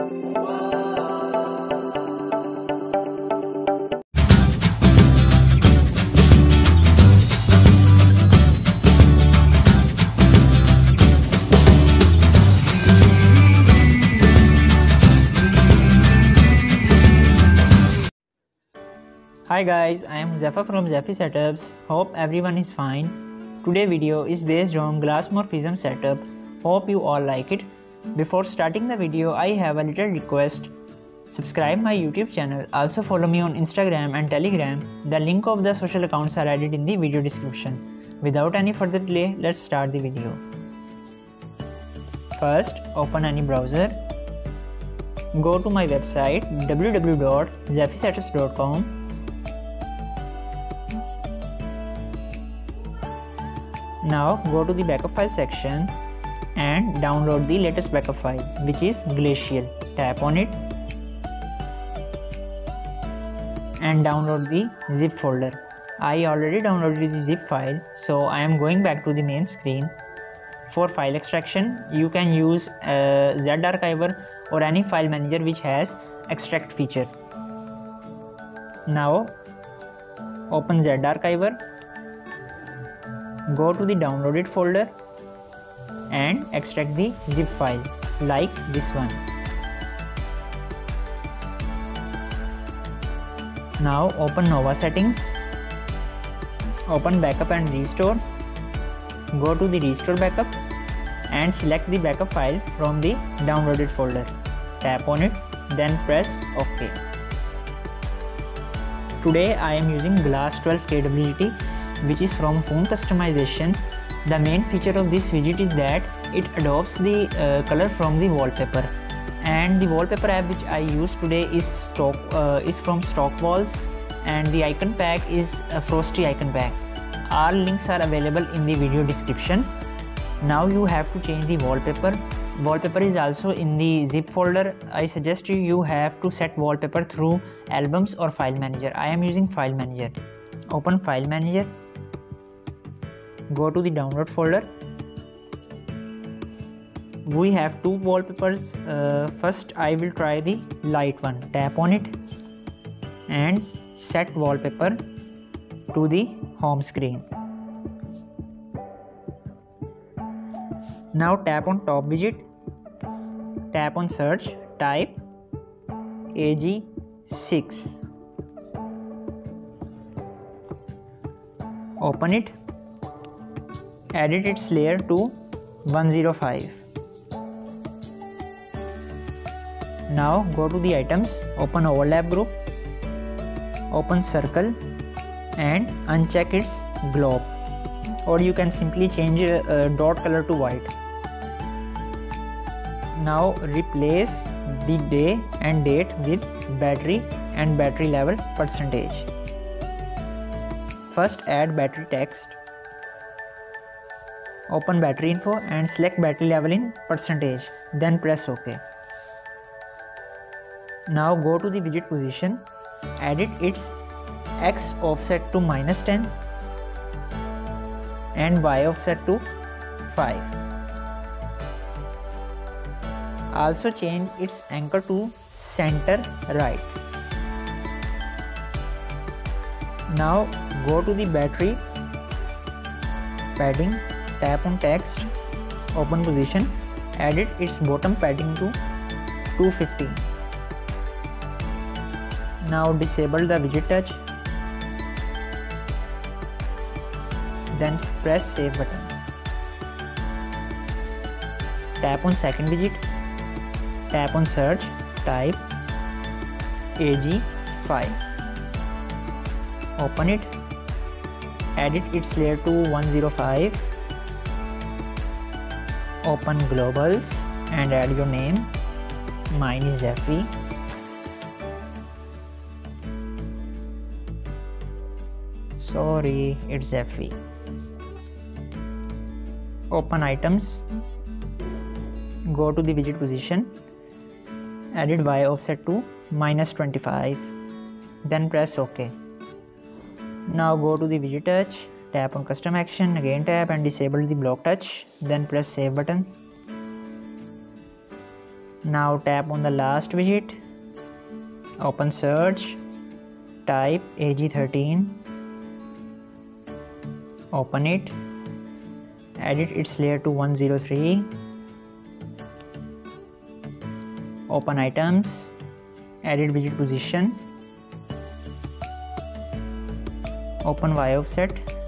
Hi guys, I am Zephyr from Zeffi Setups. Hope everyone is fine. Today video is based on glassmorphism setup. Hope you all like it. Before starting the video, I have a little request. Subscribe my YouTube channel. Also follow me on Instagram and Telegram. The link of the social accounts are added in the video description. Without any further delay, let's start the video. First, open any browser. Go to my website www.zeffisetups.com Now go to the backup file section and download the latest backup file which is Glacial. Tap on it and download the zip folder. I already downloaded the zip file so I am going back to the main screen. For file extraction you can use uh, ZArchiver or any file manager which has extract feature. Now open ZArchiver go to the downloaded folder and extract the zip file like this one. Now open Nova settings, open backup and restore, go to the restore backup and select the backup file from the downloaded folder. Tap on it then press OK. Today I am using Glass 12 KWGT which is from phone customization the main feature of this widget is that it adopts the uh, color from the wallpaper. And the wallpaper app which I use today is stock uh, is from StockWalls and the icon pack is a frosty icon pack. All links are available in the video description. Now you have to change the wallpaper. Wallpaper is also in the zip folder. I suggest you you have to set wallpaper through albums or file manager. I am using file manager. Open file manager go to the download folder. We have two wallpapers. Uh, first I will try the light one. Tap on it and set wallpaper to the home screen. Now tap on top widget. Tap on search. Type AG6 open it edit its layer to 105 now go to the items open overlap group open circle and uncheck its globe. Or you can simply change uh, dot color to white. Now replace the day and date with battery and battery level percentage. First add battery text open battery info and select battery level in percentage then press ok. Now go to the widget position edit its x offset to minus 10 and y offset to 5 also change its anchor to center right. Now go to the battery padding tap on text open position edit its bottom padding to 250 now disable the widget touch. Then press save button. Tap on second widget. Tap on search type AG5 open it. Edit its layer to 105 open globals and add your name. Mine is Effie. Sorry it's Effie. Open items. Go to the widget position. Edit y offset to minus 25 then press ok. Now go to the widget touch tap on custom action again tap and disable the block touch then press save button. Now tap on the last widget. Open search. Type ag13 open it. Edit its layer to 103 open items. Edit widget position. Open y offset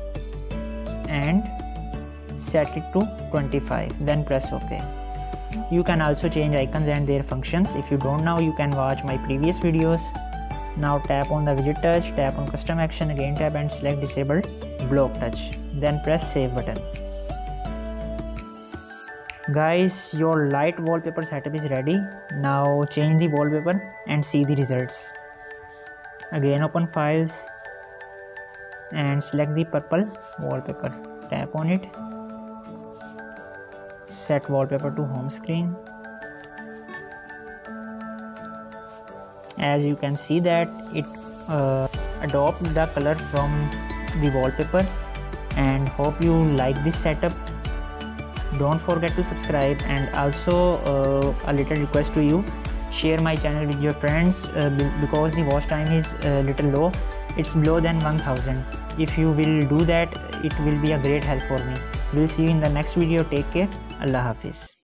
and set it to 25 then press ok. You can also change icons and their functions. If you don't know you can watch my previous videos. Now tap on the widget touch tap on custom action again tap and select disabled block touch then press save button. Guys your light wallpaper setup is ready. Now change the wallpaper and see the results. Again open files and select the purple wallpaper. Tap on it. Set wallpaper to home screen. As you can see that it uh, adopt the color from the wallpaper and hope you like this setup. Don't forget to subscribe and also uh, a little request to you. Share my channel with your friends uh, because the watch time is a uh, little low. It's below than 1000 if you will do that it will be a great help for me. We'll see you in the next video. Take care. Allah Hafiz